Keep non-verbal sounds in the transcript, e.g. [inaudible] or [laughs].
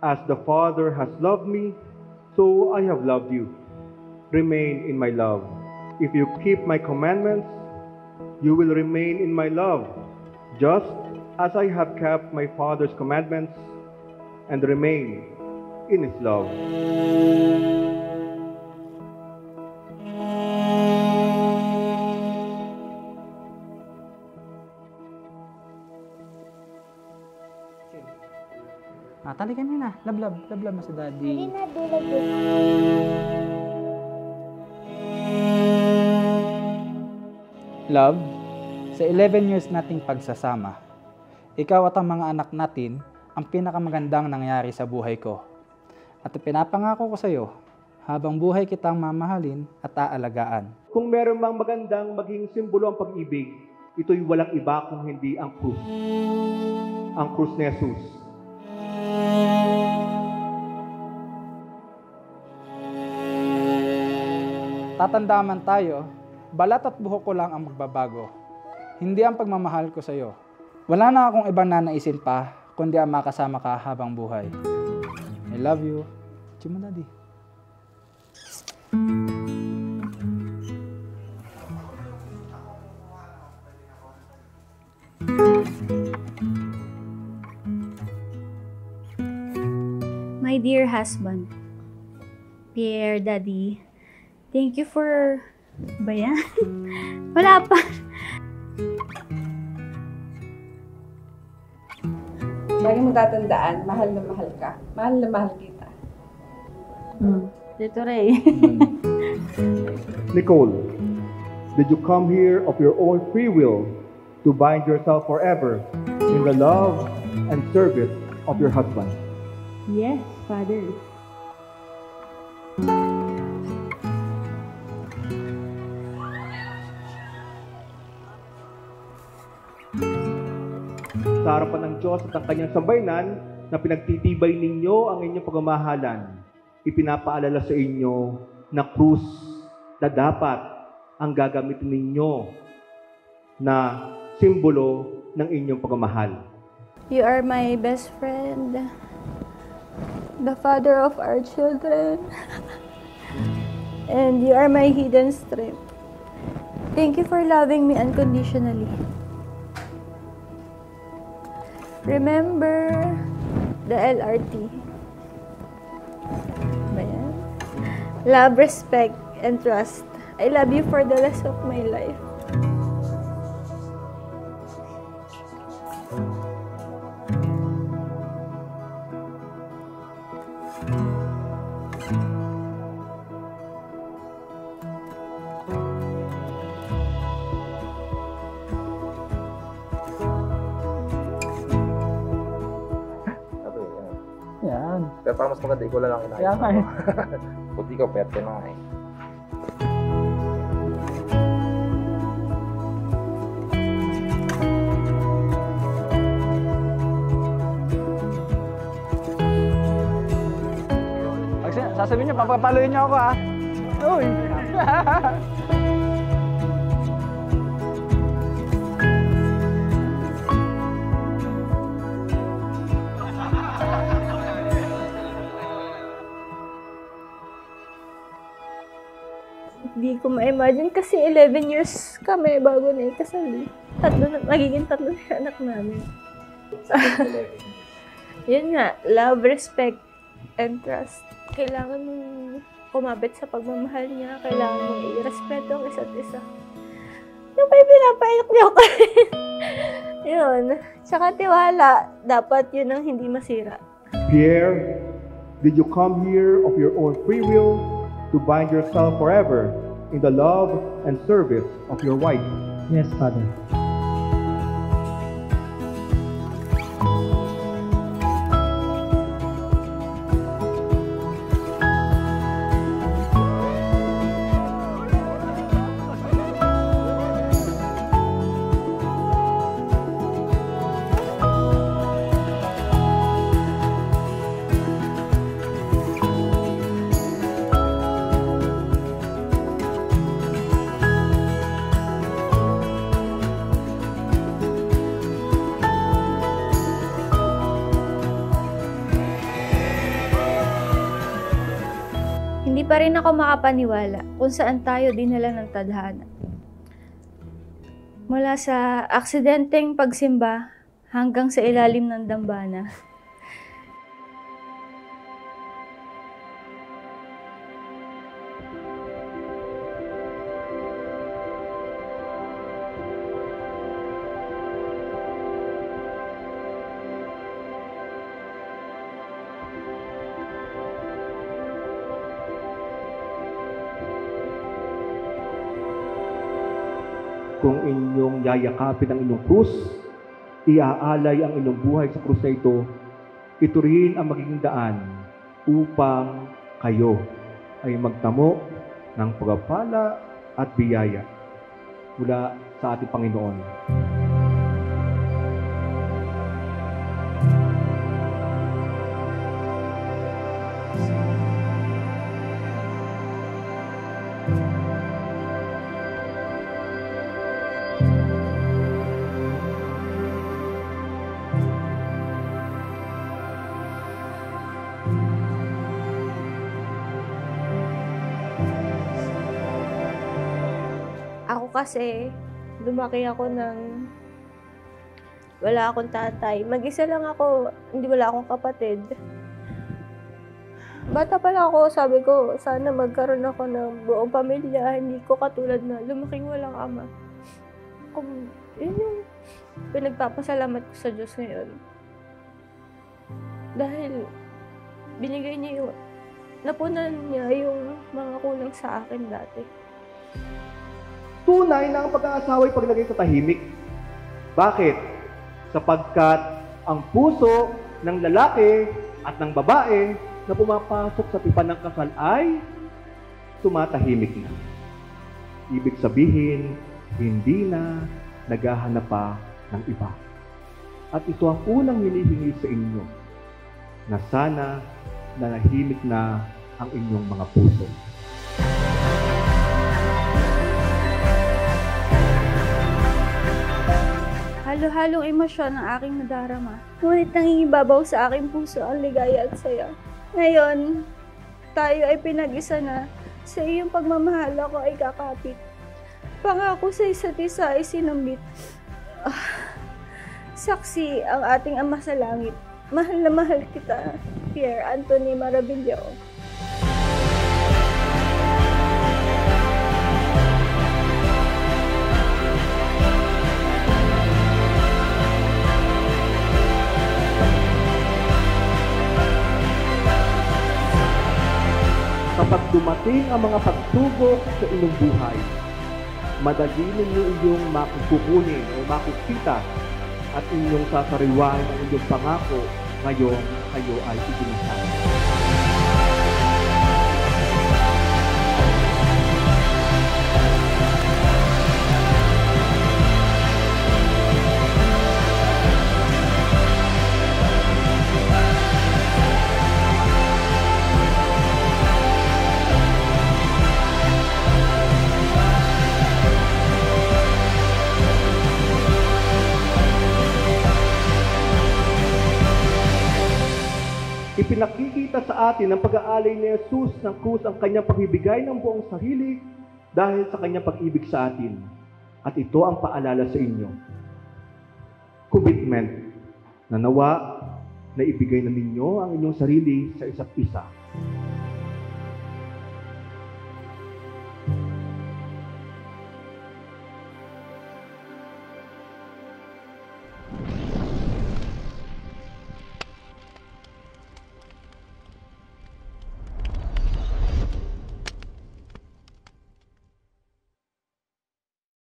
As the Father has loved me, so I have loved you. Remain in my love. If you keep my commandments, you will remain in my love, just as I have kept my Father's commandments and remain in his love. Ah, talikan niyo na. Lablab. Lablab mo sa daddy. Hindi na dulag Love, sa 11 years nating pagsasama, ikaw at ang mga anak natin ang pinakamagandang nangyari sa buhay ko. At pinapangako ko sa iyo, habang buhay kitang mamahalin at aalagaan. Kung meron mang magandang maging simbolo ang pag-ibig, ito'y walang iba kung hindi ang krus. Ang krus ni Jesus. Tatanda man tayo, balat at buhok ko lang ang magbabago. Hindi ang pagmamahal ko sa iyo. Wala na akong ibang nanaisin pa, kundi ang makasama ka habang buhay. I love you. Chimo daddy. My dear husband, Pierre, Daddy, thank you for... Ba yan? [laughs] Wala pa. Lagi mo tatandaan, mahal na mahal ka. Mahal na mahal kita. Hmm. Dito Ray. [laughs] Nicole, did you come here of your own free will to bind yourself forever in the love and service of your husband? yes, Father. Ng Diyos at ang kanyang sambayanan na pinagtitibay ninyo ang inyong pagmamahalan, ipinapaalala sa inyo na krus na dapat ang gagamitin ninyo na simbolo ng inyong pagmamahal. You are my best friend, the father of our children, [laughs] and you are my hidden strength. Thank you for loving me unconditionally. Remember the LRT. Love, respect, and trust. I love you for the rest of my life. Parang mas maganda, ikaw lang ang Kaya nga. Puti ka, perte na nga eh. Sasabihin niyo, papapaluin niyo ako ah. Uy! [laughs] Hindi ko ma-imagine kasi 11 years kami bago na ikasal. Tatlo na, magiging tatlo na anak namin. [laughs] Yun nga, love, respect, and trust. Kailangan mong kumabit sa pagmamahal niya. Kailangan mong i-respeto ang isa't isa. Yung pa yung pinapayak niyo ko [laughs] Yun. Tsaka tiwala. Dapat yun ang hindi masira. Pierre, did you come here of your own free will to bind yourself forever in the love and service of your wife? Yes, Father. Pa rin ako makapaniwala kung saan tayo dinala ng tadhana. Mula sa aksidenteng pagsimba hanggang sa ilalim ng dambana. Kung inyong yayakapin ang inyong krus, iaalay ang inyong buhay sa krus na ito, ito rin ang magiging daan upang kayo ay magtamo ng pagpapala at biyaya mula sa ating Panginoon. Kasi, lumaki ako ng wala akong tatay. Mag-isa lang ako, hindi wala akong kapatid. Bata pa lang ako, sabi ko, sana magkaroon ako ng buong pamilya. Hindi ko katulad na lumaking walang ama. Kung, yun yung pinagpapasalamat ko sa Diyos ngayon. Dahil binigay niya yung, napunan niya yung mga kulang sa akin dati. Tunay na ang pag-aasawa ay paglagay sa tahimik. Bakit? Sapagkat ang puso ng lalaki at ng babae na pumapasok sa tipan ng kasal ay tumatahimik na. Ibig sabihin, hindi na naghahanap pa ng iba. At ito ang unang hinihingi sa inyo na sana nanahimik na ang inyong mga puso. Halo-halong emosyon ang aking nadarama. Ngunit nangingibabaw sa aking puso ang ligaya at saya. Ngayon, tayo ay pinag-isa na. Sa iyong pagmamahal ako ay kakapit. Pangako sa isa't isa ay sinambit. Ah, saksi ang ating Ama sa Langit. Mahal na mahal kita, Pierre Anthony Marabillao. Dumating ang mga pagsubok sa inyong buhay, madali ninyo iyong makukunin o makukita at inyong sasariwain ang inyong pangako ngayon kayo ay itinasal. Ipinakikita sa atin ang pag-aalay ni Jesus ng krus ang kanyang pagbibigay ng buong sarili dahil sa kanyang pag-ibig sa atin. At ito ang paalala sa inyo. Commitment na nawa na ibigay na ninyo ang inyong sarili sa isa't isa